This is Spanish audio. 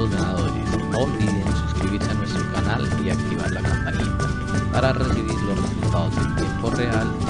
los ganadores. No olviden suscribirse a nuestro canal y activar la campanita para recibir los resultados en tiempo real